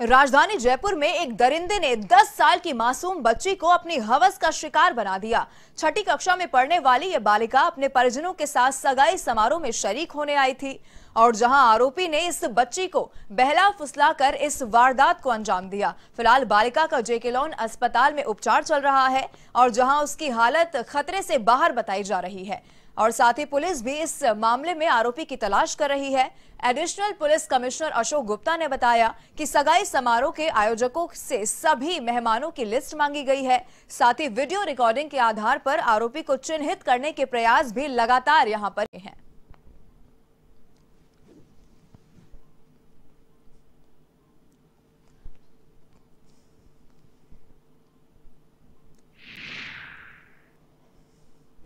राजधानी जयपुर में एक दरिंदे ने 10 साल की मासूम बच्ची को अपनी हवस का शिकार बना दिया। छठी कक्षा में पढ़ने वाली ये बालिका अपने परिजनों के साथ सगाई समारोह में शरीक होने आई थी और जहाँ आरोपी ने इस बच्ची को बहला फुसला कर इस वारदात को अंजाम दिया। फ़िलहाल बालिका का जेकेलॉन अस्पताल में उपचार चल रहा है और जहाँ उसकी हालत खतरे से बाहर बताई जा रही है। और साथ ही पुलिस भी इस मामले में आरोपी की तलाश कर रही है। Additional police commissioner Ashok Gupta ने बताया कि सगाई समारोह के आयोजकों से सभी मेहमानों की लिस्ट मांगी गई है। साथ ही वीडियो रिकॉर्डिंग के आधार पर आरोपी को चिन्हित करने के प्रयास भी लगातार यहाँ पर हैं।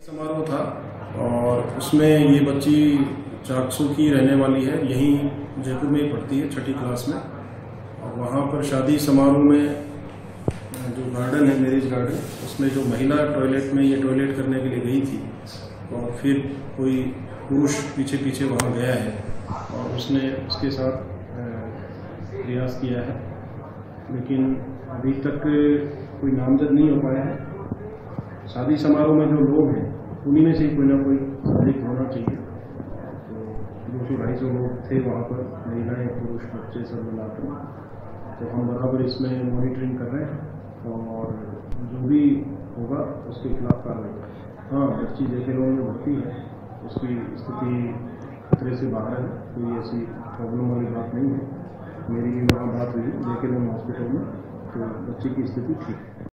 समारोह था। और उसमें ये बच्ची चाकसू की रहने वाली है, यहीं जयपुर में ही पढ़ती है, छठी क्लास में। और वहाँ पर शादी समारोह में, जो गार्डन है मैरिज गार्डन उसमें जो महिला टॉयलेट में ये टॉयलेट करने के लिए गई थी, और फिर कोई पुरुष पीछे पीछे वहाँ गया है, और उसने उसके साथ प्रयास किया है। लेकिन अभी तक कोई नामजद नहीं हो पाया है। शादी समारोह में जो लोग हैं उन्हीं में से कोई ना कोई अधिक होना चाहिए। तो दो सौ ढाई सौ लोग थे वहाँ पर महिलाएँ पुरुष बच्चे सब मिलाकर तो हम बराबर इसमें मॉनिटरिंग कर रहे हैं और जो भी होगा, उसके खिलाफ कार्रवाई। हाँ बच्ची देखे लोगों में भर्ती है, उसकी स्थिति खतरे से बाहर है, कोई ऐसी प्रॉब्लम वाली बात नहीं है। मेरी भी वहाँ बात हुई, देखे लोग हॉस्पिटल में तो बच्चे की स्थिति ठीक है।